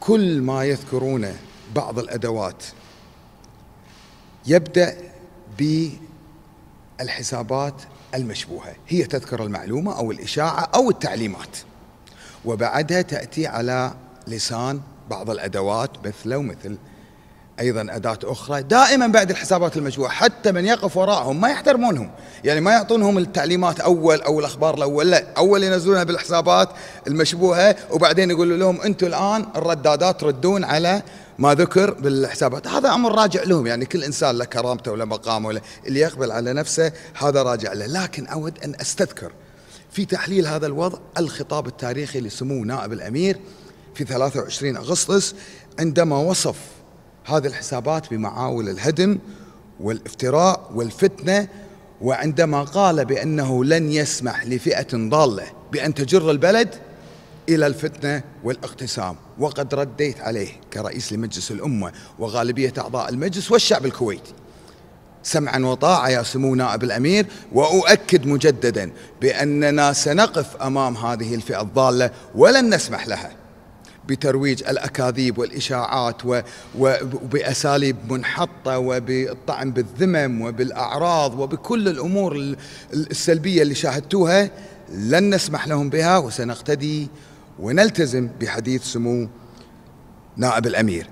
كل ما يذكرونه بعض الأدوات يبدأ بالحسابات المشبوهة هي تذكر المعلومة أو الإشاعة أو التعليمات وبعدها تأتي على لسان بعض الأدوات مثل ومثل أيضا أداة أخرى دائما بعد الحسابات المشبوهه حتى من يقف وراءهم ما يحترمونهم. يعني ما يعطونهم التعليمات أول أو الأخبار الأول. لا أول ينزلونها بالحسابات المشبوهة وبعدين يقولوا لهم أنتم الآن الردادات تردون على ما ذكر بالحسابات. هذا أمر راجع لهم. يعني كل إنسان له كرامته ولا مقامه ولا اللي يقبل على نفسه هذا راجع له. لكن أود أن أستذكر في تحليل هذا الوضع الخطاب التاريخي لسمو نائب الأمير في 23 أغسطس عندما وصف هذه الحسابات بمعاول الهدم والافتراء والفتنة وعندما قال بأنه لن يسمح لفئة ضالة بأن تجر البلد إلى الفتنة والاقتسام. وقد رديت عليه كرئيس لمجلس الأمة وغالبية أعضاء المجلس والشعب الكويتي سمعا وطاعة يا سمو نائب الأمير وأؤكد مجددا بأننا سنقف أمام هذه الفئة الضالة ولن نسمح لها. بترويج الأكاذيب والإشاعات وبأساليب منحطة وبالطعن بالذمم وبالأعراض وبكل الأمور السلبية اللي شاهدتوها لن نسمح لهم بها وسنقتدي ونلتزم بحديث سمو نائب الأمير.